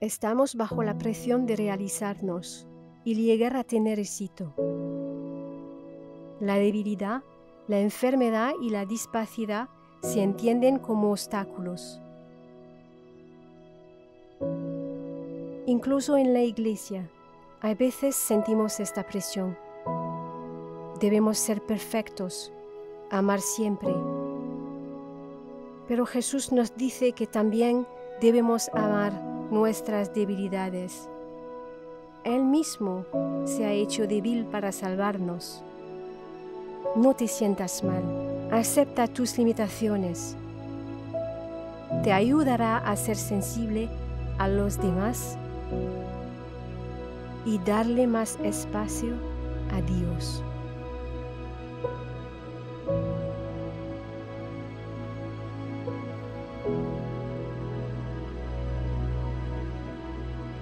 Estamos bajo la presión de realizarnos y llegar a tener éxito. La debilidad, la enfermedad y la dispacidad se entienden como obstáculos. Incluso en la iglesia, a veces sentimos esta presión. Debemos ser perfectos, amar siempre. Pero Jesús nos dice que también debemos amar nuestras debilidades. Él mismo se ha hecho débil para salvarnos. No te sientas mal, acepta tus limitaciones. Te ayudará a ser sensible a los demás y darle más espacio a Dios.